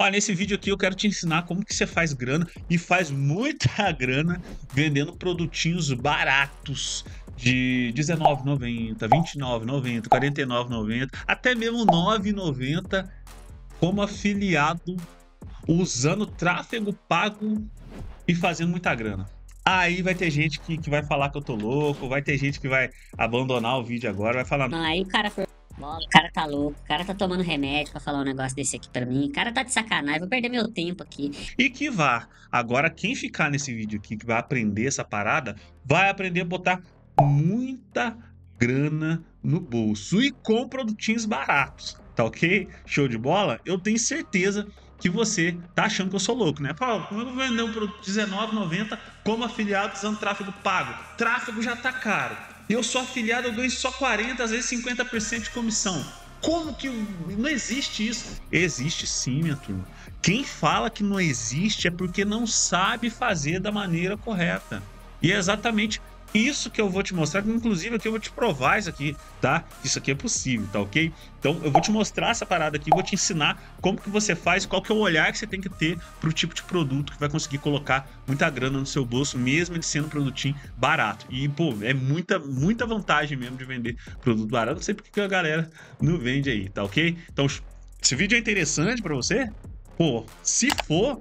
Olha, nesse vídeo aqui eu quero te ensinar como que você faz grana e faz muita grana vendendo produtinhos baratos de R$19,90, R$29,90, R$49,90, até mesmo R$9,90 como afiliado usando tráfego pago e fazendo muita grana. Aí vai ter gente que, que vai falar que eu tô louco, vai ter gente que vai abandonar o vídeo agora, vai falar... Aí o cara foi o cara tá louco, o cara tá tomando remédio pra falar um negócio desse aqui pra mim, o cara tá de sacanagem, vou perder meu tempo aqui. E que vá. Agora, quem ficar nesse vídeo aqui, que vai aprender essa parada, vai aprender a botar muita grana no bolso e com produtinhos baratos, tá ok? Show de bola? Eu tenho certeza que você tá achando que eu sou louco, né? Pô, como eu vou vender um produto R$19,90 como afiliado usando tráfego pago? Tráfego já tá caro eu sou afiliado, eu ganho só 40, às vezes 50% de comissão. Como que não existe isso? Existe sim, minha turma. Quem fala que não existe é porque não sabe fazer da maneira correta. E é exatamente isso que eu vou te mostrar, inclusive aqui eu vou te provar isso aqui, tá? Isso aqui é possível, tá ok? Então eu vou te mostrar essa parada aqui, vou te ensinar como que você faz, qual que é o olhar que você tem que ter para o tipo de produto que vai conseguir colocar muita grana no seu bolso, mesmo ele sendo um produtinho barato. E, pô, é muita, muita vantagem mesmo de vender produto barato. Não sei porque que a galera não vende aí, tá ok? Então, esse vídeo é interessante para você? Pô, se for,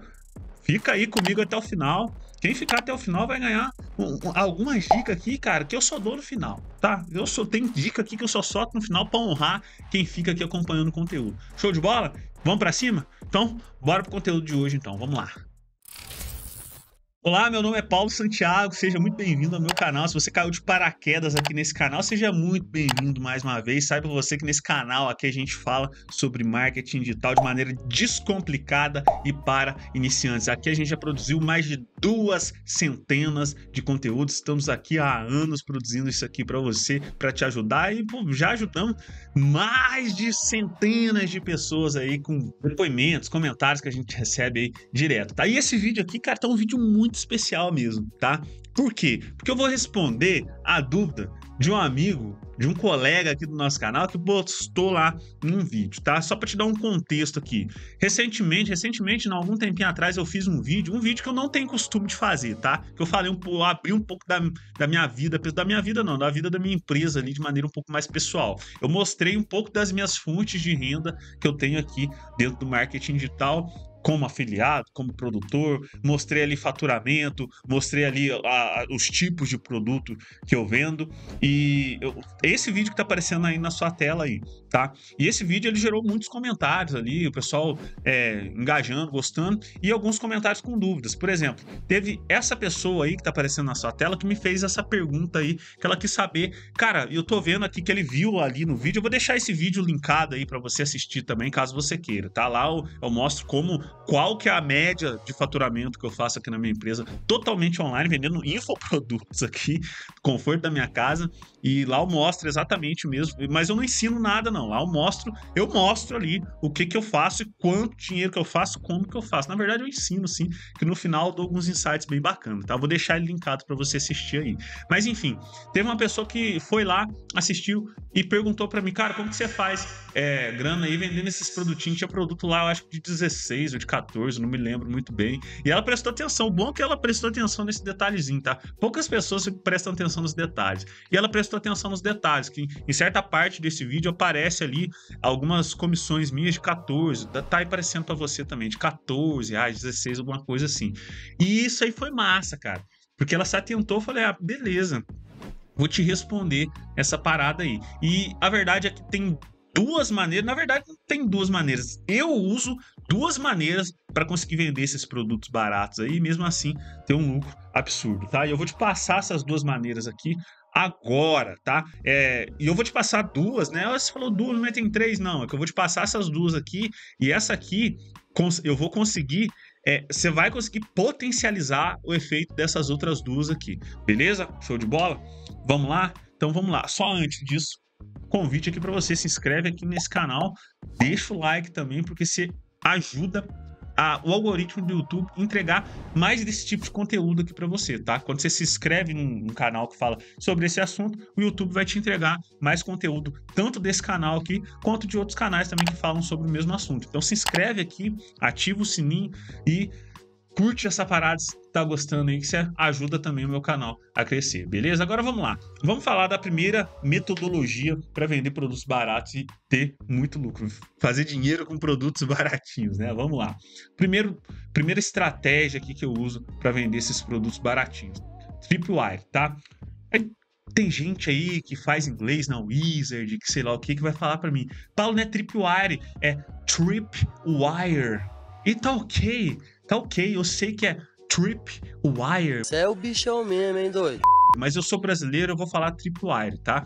fica aí comigo até o final quem ficar até o final vai ganhar um, um, algumas dicas aqui, cara, que eu só dou no final, tá? Eu só tenho dica aqui que eu só solto no final para honrar quem fica aqui acompanhando o conteúdo. Show de bola? Vamos para cima? Então, bora pro conteúdo de hoje então. Vamos lá. Olá, meu nome é Paulo Santiago, seja muito bem-vindo ao meu canal. Se você caiu de paraquedas aqui nesse canal, seja muito bem-vindo mais uma vez. Saiba você que nesse canal aqui a gente fala sobre marketing digital de maneira descomplicada e para iniciantes. Aqui a gente já produziu mais de duas centenas de conteúdos. Estamos aqui há anos produzindo isso aqui para você, para te ajudar e pô, já ajudamos mais de centenas de pessoas aí com depoimentos, comentários que a gente recebe aí direto, tá? E esse vídeo aqui, cara, tá um vídeo muito muito especial mesmo, tá? Por quê? Porque eu vou responder a dúvida de um amigo, de um colega aqui do nosso canal que postou lá num vídeo, tá? Só para te dar um contexto aqui. Recentemente, recentemente, não, algum tempinho atrás, eu fiz um vídeo, um vídeo que eu não tenho costume de fazer, tá? Que eu falei um pouco, abri um pouco da, da minha vida, da minha vida não, da vida da minha empresa ali de maneira um pouco mais pessoal. Eu mostrei um pouco das minhas fontes de renda que eu tenho aqui dentro do marketing digital como afiliado, como produtor, mostrei ali faturamento, mostrei ali a, a, os tipos de produto que eu vendo e eu, esse vídeo que está aparecendo aí na sua tela aí, tá? E esse vídeo ele gerou muitos comentários ali, o pessoal é, engajando, gostando e alguns comentários com dúvidas. Por exemplo, teve essa pessoa aí que está aparecendo na sua tela que me fez essa pergunta aí, que ela quis saber, cara, eu tô vendo aqui que ele viu ali no vídeo, eu vou deixar esse vídeo linkado aí para você assistir também, caso você queira, tá? Lá eu, eu mostro como qual que é a média de faturamento que eu faço aqui na minha empresa, totalmente online, vendendo infoprodutos aqui, conforto da minha casa, e lá eu mostro exatamente o mesmo, mas eu não ensino nada não, lá eu mostro, eu mostro ali o que que eu faço e quanto dinheiro que eu faço, como que eu faço. Na verdade eu ensino sim, que no final dou alguns insights bem bacanas, tá? vou deixar ele linkado para você assistir aí. Mas enfim, teve uma pessoa que foi lá, assistiu e perguntou para mim, cara, como que você faz é, grana aí vendendo esses produtinhos? Tinha produto lá, eu acho que de 16 ou de 14, não me lembro muito bem. E ela prestou atenção. O bom é que ela prestou atenção nesse detalhezinho, tá? Poucas pessoas prestam atenção nos detalhes. E ela prestou atenção nos detalhes, que em certa parte desse vídeo aparece ali algumas comissões minhas de 14. Tá, tá aí aparecendo para você também, de 14 reais, 16, alguma coisa assim. E isso aí foi massa, cara. Porque ela se atentou, eu falei, ah, beleza vou te responder essa parada aí. E a verdade é que tem duas maneiras, na verdade, tem duas maneiras. Eu uso duas maneiras para conseguir vender esses produtos baratos aí, e mesmo assim ter um lucro absurdo, tá? E eu vou te passar essas duas maneiras aqui agora, tá? É, e eu vou te passar duas, né? Você falou duas, mas tem três, não. É que eu vou te passar essas duas aqui, e essa aqui eu vou conseguir é, você vai conseguir potencializar o efeito dessas outras duas aqui, beleza? Show de bola? Vamos lá? Então vamos lá. Só antes disso, convite aqui para você se inscreve aqui nesse canal, deixa o like também porque você ajuda a, o algoritmo do YouTube entregar mais desse tipo de conteúdo aqui para você, tá? Quando você se inscreve num, num, canal que fala sobre esse assunto, o YouTube vai te entregar mais conteúdo, tanto desse canal aqui, quanto de outros canais também que falam sobre o mesmo assunto. Então se inscreve aqui, ativa o sininho e curte essa parada se tá gostando aí, que você ajuda também o meu canal a crescer, beleza? Agora vamos lá. Vamos falar da primeira metodologia para vender produtos baratos e ter muito lucro. Fazer dinheiro com produtos baratinhos, né? Vamos lá. Primeiro, primeira estratégia aqui que eu uso para vender esses produtos baratinhos. Tripwire, tá? tem gente aí que faz inglês na Wizard, que sei lá o que, que vai falar para mim. Paulo não é Tripwire, é Tripwire. E tá ok. Tá ok, eu sei que é Tripwire. Você é o bichão mesmo, hein, doido? Mas eu sou brasileiro, eu vou falar Tripwire, tá?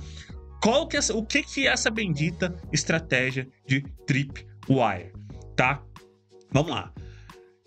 Qual que é, o que, que é essa bendita estratégia de Tripwire, tá? Vamos lá.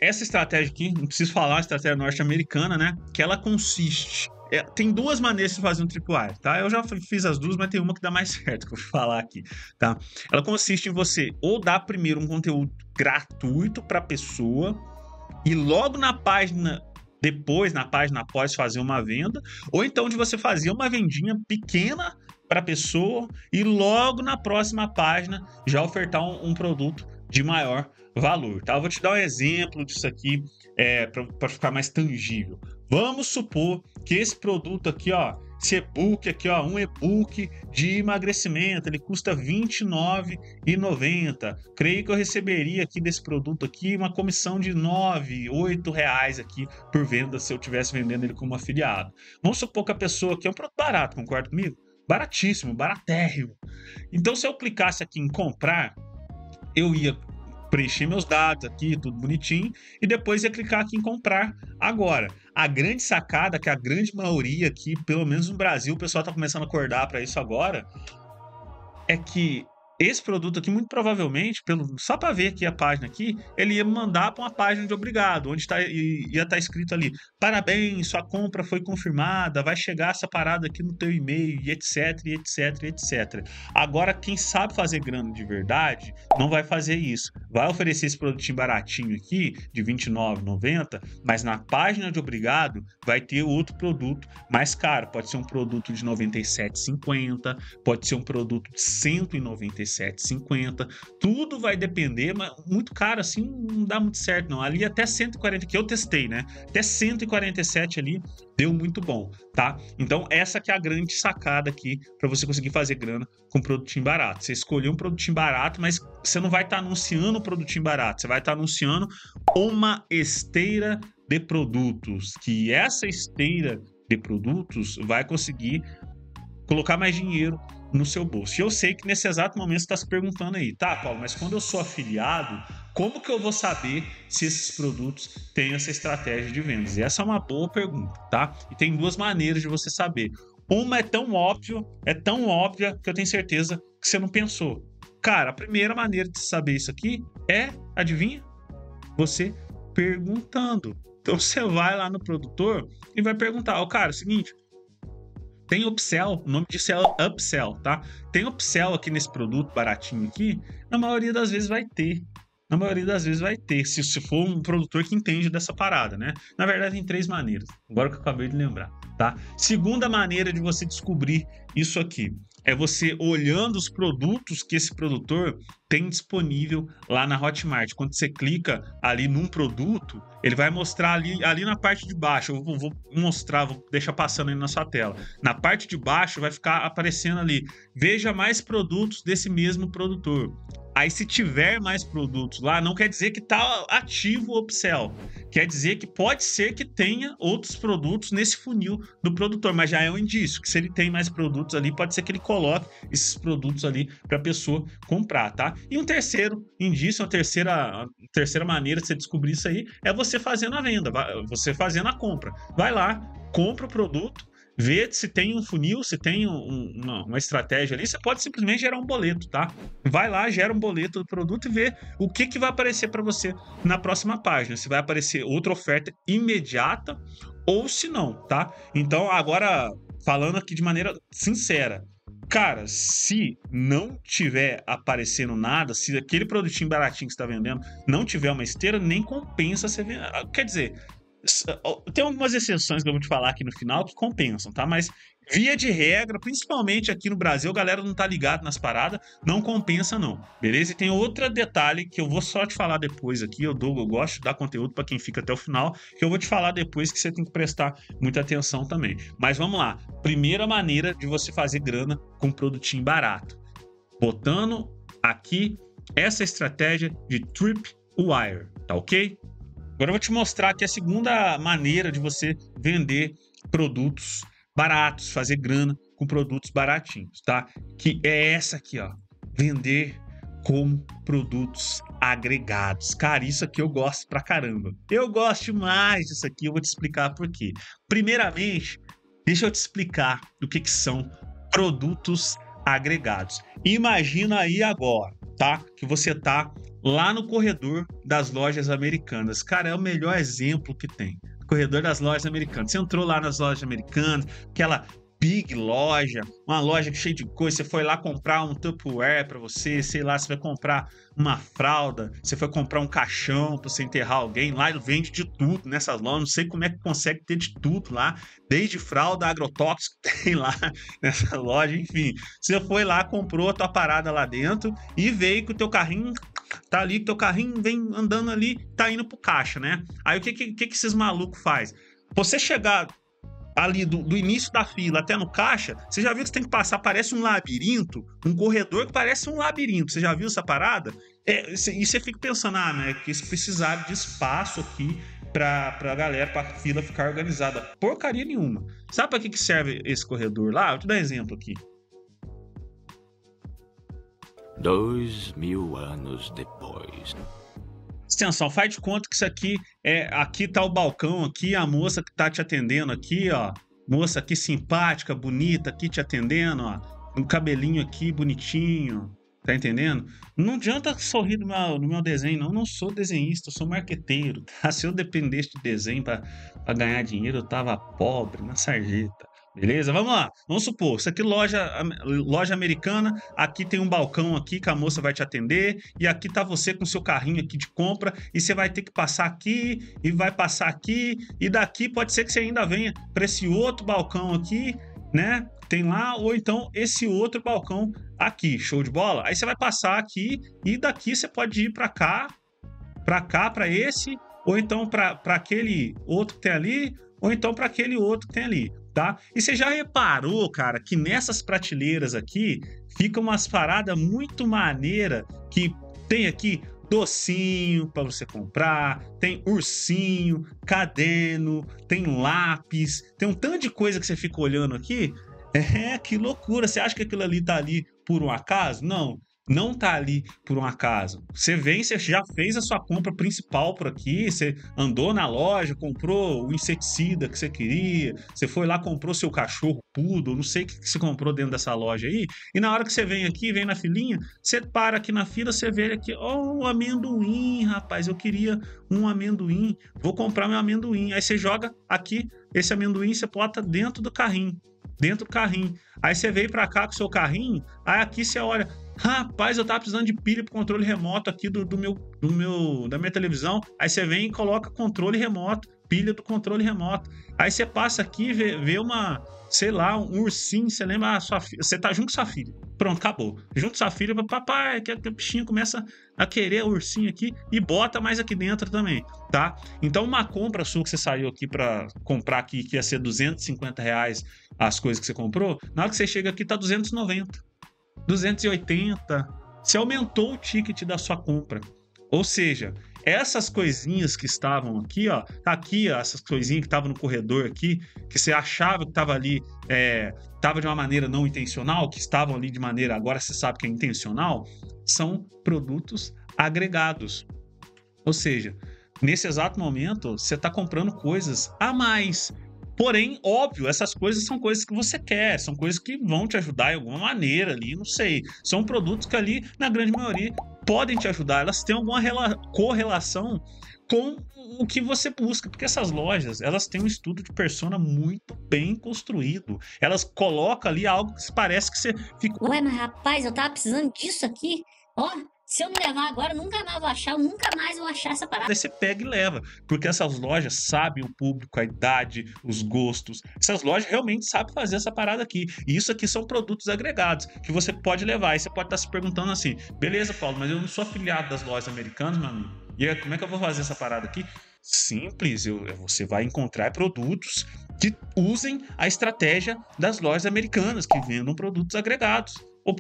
Essa estratégia aqui, não preciso falar, estratégia norte-americana, né? Que ela consiste é, tem duas maneiras de fazer um tripwire, tá? Eu já fiz as duas, mas tem uma que dá mais certo que eu vou falar aqui, tá? Ela consiste em você ou dar primeiro um conteúdo gratuito para a pessoa e logo na página depois, na página após fazer uma venda, ou então de você fazer uma vendinha pequena para a pessoa e logo na próxima página já ofertar um, um produto de maior valor. Tá? Eu vou te dar um exemplo disso aqui é, para ficar mais tangível. Vamos supor que esse produto aqui, ó, esse e-book aqui, ó, um e-book de emagrecimento, ele custa R$29,90. Creio que eu receberia aqui desse produto aqui uma comissão de R$ 9, R$ reais aqui por venda se eu estivesse vendendo ele como afiliado. Vamos supor que a pessoa aqui é um produto barato, concorda comigo? Baratíssimo, baratérrimo. Então, se eu clicasse aqui em comprar, eu ia preencher meus dados aqui, tudo bonitinho, e depois ia clicar aqui em comprar agora. A grande sacada, que a grande maioria aqui, pelo menos no Brasil, o pessoal está começando a acordar para isso agora, é que esse produto aqui, muito provavelmente, pelo, só para ver aqui a página aqui, ele ia mandar para uma página de obrigado, onde tá, ia estar tá escrito ali: parabéns, sua compra foi confirmada, vai chegar essa parada aqui no teu e-mail, e etc, e etc, etc. Agora, quem sabe fazer grana de verdade, não vai fazer isso. Vai oferecer esse produtinho baratinho aqui, de R$29,90, mas na página de obrigado vai ter outro produto mais caro. Pode ser um produto de R$ 97,50, pode ser um produto de R$ 47,50. Tudo vai depender, mas muito caro assim não dá muito certo não. Ali até 140 que eu testei, né? Até 147 ali deu muito bom, tá? Então essa que é a grande sacada aqui para você conseguir fazer grana com produtinho barato. Você escolheu um produtinho barato, mas você não vai estar tá anunciando um produtinho barato, você vai estar tá anunciando uma esteira de produtos, que essa esteira de produtos vai conseguir colocar mais dinheiro no seu bolso. E eu sei que nesse exato momento você está se perguntando aí, tá, Paulo, mas quando eu sou afiliado, como que eu vou saber se esses produtos têm essa estratégia de vendas? E essa é uma boa pergunta, tá? E tem duas maneiras de você saber. Uma é tão óbvio, é tão óbvia que eu tenho certeza que você não pensou. Cara, a primeira maneira de saber isso aqui é, adivinha? Você perguntando. Então você vai lá no produtor e vai perguntar: "Ó, oh, cara, é o seguinte, tem upsell, o nome disso é upsell, tá? Tem upsell aqui nesse produto baratinho aqui? Na maioria das vezes vai ter. Na maioria das vezes vai ter, se, se for um produtor que entende dessa parada, né? Na verdade, tem três maneiras, agora que eu acabei de lembrar, tá? Segunda maneira de você descobrir isso aqui é você olhando os produtos que esse produtor tem disponível lá na Hotmart. Quando você clica ali num produto, ele vai mostrar ali, ali na parte de baixo. Eu vou, mostrar, vou deixar passando aí na sua tela. Na parte de baixo vai ficar aparecendo ali. Veja mais produtos desse mesmo produtor. Aí, se tiver mais produtos lá, não quer dizer que está ativo o upsell. Quer dizer que pode ser que tenha outros produtos nesse funil do produtor, mas já é um indício que se ele tem mais produtos ali, pode ser que ele coloque esses produtos ali para a pessoa comprar, tá? E um terceiro indício, uma terceira, terceira maneira de você descobrir isso aí é você fazendo a venda, você fazendo a compra. Vai lá, compra o produto, vê se tem um funil, se tem um, uma, uma, estratégia ali, você pode simplesmente gerar um boleto, tá? Vai lá, gera um boleto do produto e vê o que, que vai aparecer para você na próxima página. Se vai aparecer outra oferta imediata ou se não, tá? Então, agora, falando aqui de maneira sincera, cara, se não tiver aparecendo nada, se aquele produtinho baratinho que você tá vendendo não tiver uma esteira, nem compensa você vender. Quer dizer, tem algumas exceções que eu vou te falar aqui no final que compensam, tá? Mas via de regra, principalmente aqui no Brasil, a galera não tá ligado nas paradas, não compensa não, beleza? E tem outro detalhe que eu vou só te falar depois aqui, eu dou, eu gosto de dar conteúdo para quem fica até o final, que eu vou te falar depois que você tem que prestar muita atenção também. Mas vamos lá, primeira maneira de você fazer grana com produtinho barato, botando aqui essa estratégia de tripwire, tá ok? Agora eu vou te mostrar aqui a segunda maneira de você vender produtos baratos, fazer grana com produtos baratinhos, tá? Que é essa aqui, ó. Vender com produtos agregados. Cara, isso aqui eu gosto pra caramba. Eu gosto mais disso aqui, eu vou te explicar por quê. Primeiramente, deixa eu te explicar o que, que são produtos agregados. Imagina aí agora, tá? Que você tá lá no corredor das lojas americanas. Cara, é o melhor exemplo que tem. Corredor das lojas americanas. Você entrou lá nas lojas americanas, aquela big loja, uma loja cheia de coisa. Você foi lá comprar um Tupperware para você, sei lá, você vai comprar uma fralda, você foi comprar um caixão para você enterrar alguém. Lá ele vende de tudo nessas lojas. Não sei como é que consegue ter de tudo lá, desde fralda agrotóxico tem lá nessa loja, enfim. Você foi lá, comprou a tua parada lá dentro e veio com o teu carrinho tá ali, teu carrinho vem andando ali, tá indo pro caixa, né? Aí o que que, que, esses malucos faz? Você chegar ali do, do, início da fila até no caixa, você já viu que você tem que passar, parece um labirinto, um corredor que parece um labirinto. Você já viu essa parada? É, e você fica pensando, ah, né, que se precisar de espaço aqui pra, pra galera, pra fila ficar organizada. Porcaria nenhuma. Sabe pra que, que serve esse corredor lá? Vou te dar exemplo aqui. Dois mil anos depois. Extensão, faz de conta que isso aqui é. Aqui tá o balcão, aqui, a moça que tá te atendendo aqui, ó. Moça aqui simpática, bonita, aqui te atendendo, ó. Um cabelinho aqui bonitinho. Tá entendendo? Não adianta sorrir do meu, meu desenho, não. Eu não sou desenhista, eu sou marqueteiro. Tá? Se eu dependesse de desenho para ganhar dinheiro, eu tava pobre na sarjeta. Beleza? Vamos lá. Vamos supor, isso aqui loja, loja americana, aqui tem um balcão aqui que a moça vai te atender e aqui tá você com seu carrinho aqui de compra e você vai ter que passar aqui e vai passar aqui e daqui pode ser que você ainda venha para esse outro balcão aqui, né? Tem lá ou então esse outro balcão aqui, show de bola? Aí você vai passar aqui e daqui você pode ir para cá, para cá, para esse ou então para aquele outro que tem ali, ou então para aquele outro que tem ali tá? E você já reparou, cara, que nessas prateleiras aqui fica umas paradas muito maneira que tem aqui docinho para você comprar, tem ursinho, cadeno, tem lápis, tem um tanto de coisa que você fica olhando aqui. É, que loucura! Você acha que aquilo ali tá ali por um acaso? Não não tá ali por um acaso. Você vem, você já fez a sua compra principal por aqui, você andou na loja, comprou o inseticida que você queria, você foi lá, comprou seu cachorro pudo, não sei o que você comprou dentro dessa loja aí, e na hora que você vem aqui, vem na filinha, você para aqui na fila, você vê aqui, ó, oh, amendoim, rapaz, eu queria um amendoim, vou comprar meu amendoim. Aí você joga aqui esse amendoim, você bota dentro do carrinho dentro do carrinho. Aí você veio para cá com o seu carrinho, aí aqui você olha, Rapaz, eu tava precisando de pilha pro controle remoto aqui do, do, meu, do meu da minha televisão. Aí você vem e coloca controle remoto, pilha do controle remoto. Aí você passa aqui e vê, vê uma, sei lá, um ursinho, você lembra, a sua você tá junto com sua filha. Pronto, acabou. Junto com sua filha, papai, que, que o bichinho começa a querer ursinho aqui e bota mais aqui dentro também, tá? Então, uma compra sua que você saiu aqui para comprar aqui, que ia ser 250 reais as coisas que você comprou, na hora que você chega aqui tá 290. 280. Você aumentou o ticket da sua compra. Ou seja, essas coisinhas que estavam aqui, ó, aqui, ó, essas coisinhas que estavam no corredor aqui, que você achava que estava ali, é, estava de uma maneira não intencional, que estavam ali de maneira, agora você sabe que é intencional, são produtos agregados. Ou seja, nesse exato momento, você está comprando coisas a mais Porém, óbvio, essas coisas são coisas que você quer, são coisas que vão te ajudar de alguma maneira ali, não sei. São produtos que ali, na grande maioria, podem te ajudar, elas têm alguma correlação com o que você busca, porque essas lojas, elas têm um estudo de persona muito bem construído. Elas colocam ali algo que parece que você fica... Ué, mas rapaz, eu tava precisando disso aqui. Ó, se eu não levar agora, nunca mais vou achar, eu nunca mais vou achar essa parada. Aí você pega e leva, porque essas lojas sabem o público, a idade, os gostos. Essas lojas realmente sabem fazer essa parada aqui. E isso aqui são produtos agregados que você pode levar. E você pode estar se perguntando assim: beleza, Paulo, mas eu não sou afiliado das lojas americanas, meu amigo. E aí, como é que eu vou fazer essa parada aqui? Simples, eu, você vai encontrar produtos que usem a estratégia das lojas americanas, que vendam produtos agregados.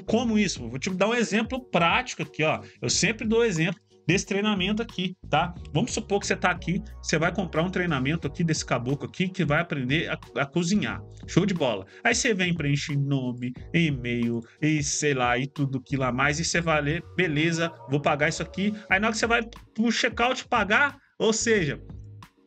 Como isso? Vou te dar um exemplo prático aqui, ó. Eu sempre dou exemplo desse treinamento aqui, tá? Vamos supor que você tá aqui, você vai comprar um treinamento aqui desse caboclo aqui que vai aprender a, a cozinhar. Show de bola. Aí você vem preenche nome, e-mail e sei lá e tudo que lá mais e você vai ler, beleza, vou pagar isso aqui. Aí na hora que você vai pro checkout pagar, ou seja,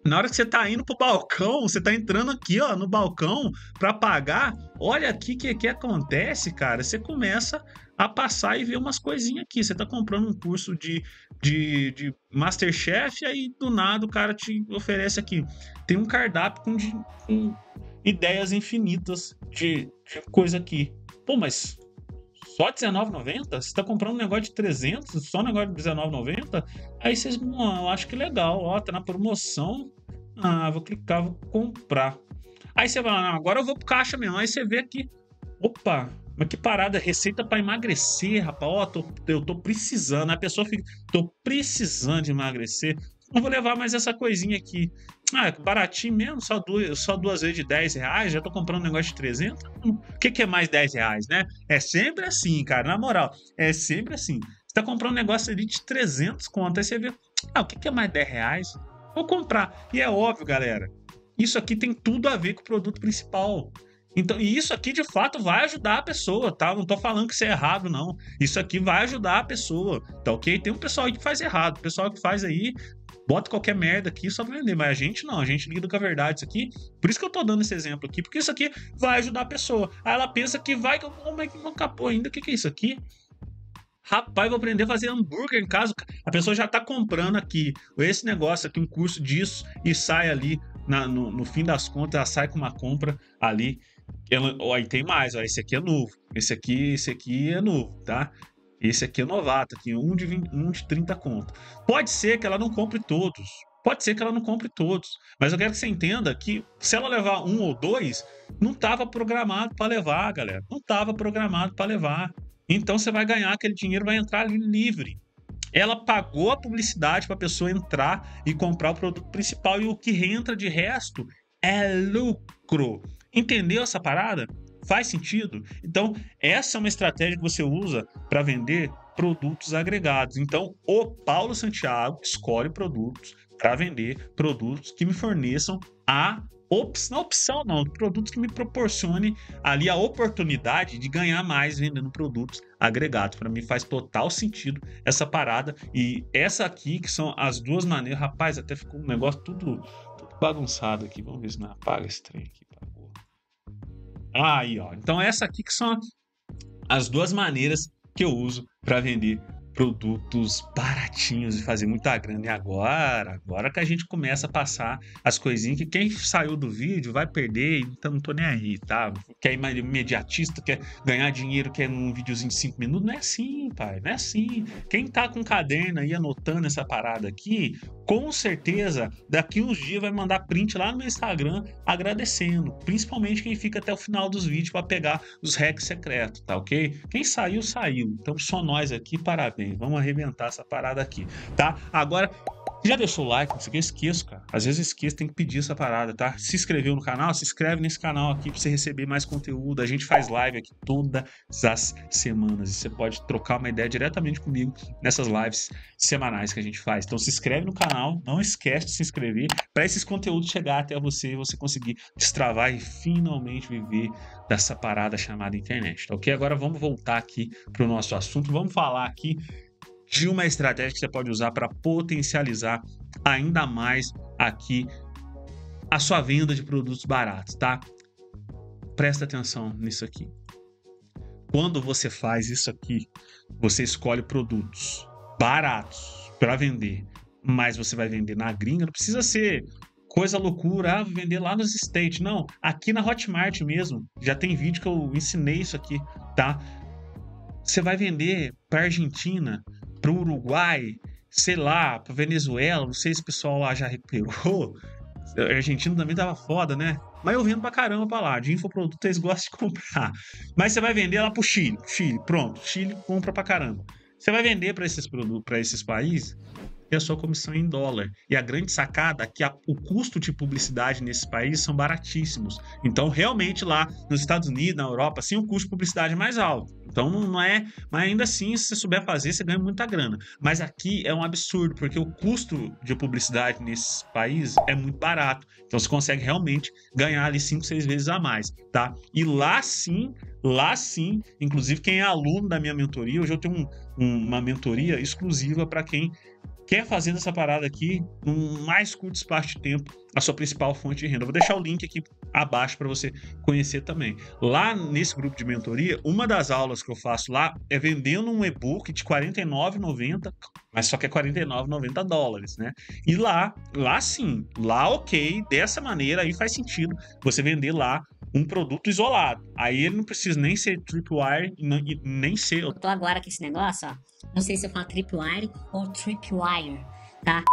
na hora que você tá indo pro balcão, você tá entrando aqui, ó, no balcão para pagar, olha aqui o que, que acontece, cara. Você começa a passar e ver umas coisinhas aqui. Você tá comprando um curso de, de, de Masterchef, aí do nada o cara te oferece aqui. Tem um cardápio com, de, com ideias infinitas de, de coisa aqui. Pô, mas só R$19,90? Você tá comprando um negócio de 300, só um negócio de R$19,90? Aí vocês, eu acho que legal, ó, tá na promoção. Ah, vou clicar, vou comprar. Aí você vai lá, agora eu vou pro caixa mesmo. Aí você vê aqui, opa, mas que parada, receita para emagrecer, rapaz. Ó, tô, eu tô precisando. A pessoa fica, tô precisando de emagrecer. Não vou levar mais essa coisinha aqui. Ah, baratinho mesmo, só duas, só duas vezes de 10 reais, já tô comprando um negócio de 300. O que, que é mais 10 reais, né? É sempre assim, cara, na moral, é sempre assim. Você tá comprando um negócio ali de 300 conto, aí você vê, ah, o que, que é mais 10 reais? Vou comprar. E é óbvio, galera, isso aqui tem tudo a ver com o produto principal. Então, e isso aqui de fato vai ajudar a pessoa, tá? Não tô falando que isso é errado, não. Isso aqui vai ajudar a pessoa, tá ok? Tem um pessoal aí que faz errado, o pessoal que faz aí bota qualquer merda aqui só pra vender. Mas a gente não, a gente lida com a verdade isso aqui. Por isso que eu tô dando esse exemplo aqui, porque isso aqui vai ajudar a pessoa. Aí ela pensa que vai, como é que não capou ainda? O que, que é isso aqui? Rapaz, vou aprender a fazer hambúrguer em casa. A pessoa já tá comprando aqui esse negócio aqui, um curso disso, e sai ali, na, no, no, fim das contas, ela sai com uma compra ali. Ela, ó, aí tem mais, ó, esse aqui é novo. Esse aqui, esse aqui é novo, tá? Esse aqui é novato, aqui, um de, 20, um de 30 conto. Pode ser que ela não compre todos. Pode ser que ela não compre todos. Mas eu quero que você entenda que se ela levar um ou dois, não estava programado para levar, galera. Não estava programado para levar. Então você vai ganhar aquele dinheiro, vai entrar ali livre. Ela pagou a publicidade para a pessoa entrar e comprar o produto principal e o que entra de resto é lucro. Entendeu essa parada? Faz sentido? Então, essa é uma estratégia que você usa para vender produtos agregados. Então, o Paulo Santiago escolhe produtos para vender produtos que me forneçam a opção, opção não, produtos que me proporcione ali a oportunidade de ganhar mais vendendo produtos agregados. Para mim faz total sentido essa parada e essa aqui que são as duas maneiras. Rapaz, até ficou um negócio tudo, tudo bagunçado aqui. Vamos ver se não apaga esse trem aqui. Aí, ó. Então, essa aqui que são as duas maneiras que eu uso para vender produtos baratinhos e fazer muita grana. E agora, agora que a gente começa a passar as coisinhas que quem saiu do vídeo vai perder, então não tô nem aí, tá? Quer imediatista, quer ganhar dinheiro, quer num videozinho de 5 minutos, não é assim, pai, não é assim. Quem tá com caderno aí anotando essa parada aqui, com certeza, daqui uns dias vai mandar print lá no meu Instagram agradecendo, principalmente quem fica até o final dos vídeos para pegar os hacks secretos, tá ok? Quem saiu, saiu. Então só nós aqui, parabéns. Vamos arrebentar essa parada aqui, tá? Agora, já deixou o like? Não sei o que, eu esqueço, cara. Às vezes eu esqueço, tem que pedir essa parada, tá? Se inscreveu no canal? Se inscreve nesse canal aqui pra você receber mais conteúdo. A gente faz live aqui todas as semanas. E você pode trocar uma ideia diretamente comigo nessas lives semanais que a gente faz. Então se inscreve no canal, não esquece de se inscrever para esses conteúdos chegar até você e você conseguir destravar e finalmente viver dessa parada chamada internet, tá ok? Agora vamos voltar aqui pro nosso assunto. Vamos falar aqui de uma estratégia que você pode usar para potencializar ainda mais aqui a sua venda de produtos baratos, tá? Presta atenção nisso aqui. Quando você faz isso aqui, você escolhe produtos baratos para vender, mas você vai vender na gringa, não precisa ser coisa loucura, ah, vender lá nos States. Não, aqui na Hotmart mesmo, já tem vídeo que eu ensinei isso aqui, tá? Você vai vender para Argentina, para o Uruguai, sei lá, para Venezuela, não sei se o pessoal lá já recuperou. A Argentina também tava foda, né? Mas eu vendo pra caramba pra lá. De infoproduto eles gostam de comprar. Mas você vai vender lá pro Chile. Chile, pronto. Chile compra pra caramba. Você vai vender para esses produtos, para esses países, e a sua comissão em dólar. E a grande sacada é que a, o custo de publicidade nesses países são baratíssimos. Então, realmente, lá nos Estados Unidos, na Europa, sim, o custo de publicidade é mais alto. Então, não é. Mas ainda assim, se você souber fazer, você ganha muita grana. Mas aqui é um absurdo, porque o custo de publicidade nesses países é muito barato. Então, você consegue realmente ganhar ali 5, 6 vezes a mais, tá? E lá sim, lá sim, inclusive quem é aluno da minha mentoria, hoje eu tenho um, um, uma mentoria exclusiva para quem quer fazer dessa parada aqui num mais curto espaço de tempo a sua principal fonte de renda. Vou deixar o link aqui abaixo para você conhecer também. Lá nesse grupo de mentoria, uma das aulas que eu faço lá é vendendo um e-book de R$ 49,90, mas só que é R$ 49,90 dólares, né? E lá, lá sim, lá ok, dessa maneira aí faz sentido você vender lá um produto isolado. Aí ele não precisa nem ser tripwire e nem ser. Eu tô agora com esse negócio, ó. Não sei se eu falo tripwire ou tripwire, tá?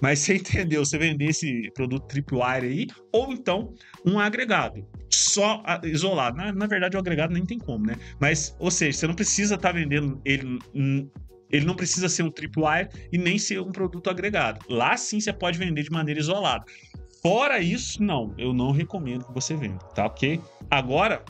Mas você entendeu, você vender esse produto tripwire aí, ou então um agregado só isolado. Na, na, verdade, o agregado nem tem como, né? Mas, ou seja, você não precisa estar tá vendendo ele. Ele não precisa ser um tripwire e nem ser um produto agregado. Lá sim você pode vender de maneira isolada. Fora isso, não, eu não recomendo que você venda, tá ok? Agora,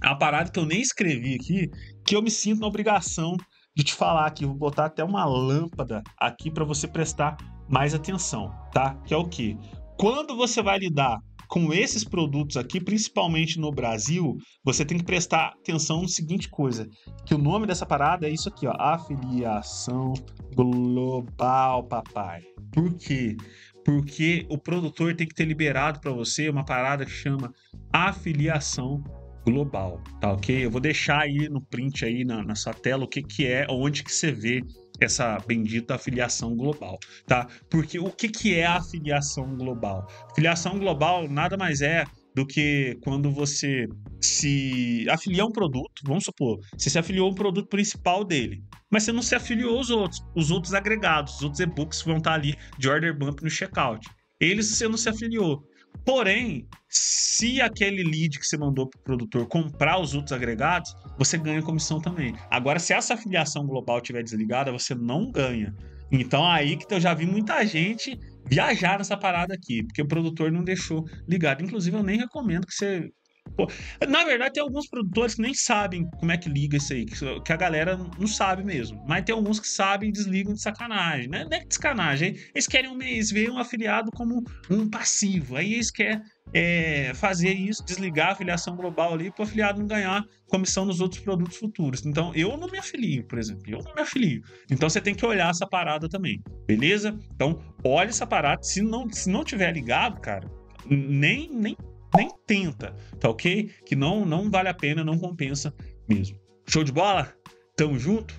a parada que eu nem escrevi aqui, que eu me sinto na obrigação de te falar aqui, vou botar até uma lâmpada aqui para você prestar mais atenção, tá? Que é o que? Quando você vai lidar com esses produtos aqui, principalmente no Brasil, você tem que prestar atenção no seguinte coisa, que o nome dessa parada é isso aqui, ó, afiliação global, papai. Por quê? Porque o produtor tem que ter liberado para você uma parada que chama afiliação global, tá ok? Eu vou deixar aí no print aí na, na sua tela o que que é, onde que você vê essa bendita afiliação global, tá? Porque o que que é a afiliação global? Afiliação global nada mais é do que quando você se afiliar a um produto, vamos supor, você se afiliou ao produto principal dele, mas você não se afiliou aos outros, os outros agregados, os outros e-books vão estar ali de order bump no checkout. Eles você não se afiliou. Porém, se aquele lead que você mandou para o produtor comprar os outros agregados, você ganha comissão também. Agora, se essa afiliação global estiver desligada, você não ganha. Então, aí que eu já vi muita gente viajar nessa parada aqui, porque o produtor não deixou ligado. Inclusive, eu nem recomendo que você. Pô, na verdade, tem alguns produtores que nem sabem como é que liga isso aí, que a galera não sabe mesmo. Mas tem alguns que sabem e desligam de sacanagem, né? Não é de sacanagem. Eles querem um mês ver um afiliado como um passivo. Aí eles querem é, fazer isso, desligar a afiliação global ali para o afiliado não ganhar comissão nos outros produtos futuros. Então, eu não me afilio, por exemplo. Eu não me afilio. Então, você tem que olhar essa parada também, beleza? Então, olha essa parada. Se não, se não tiver ligado, cara, nem, nem, nem tenta, tá ok? Que não, não vale a pena, não compensa mesmo. Show de bola? Tamo junto?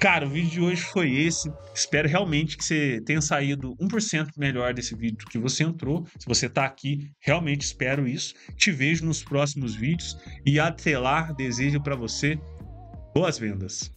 Cara, o vídeo de hoje foi esse. Espero realmente que você tenha saído 1% melhor desse vídeo que você entrou. Se você está aqui, realmente espero isso. Te vejo nos próximos vídeos e até lá, desejo para você boas vendas.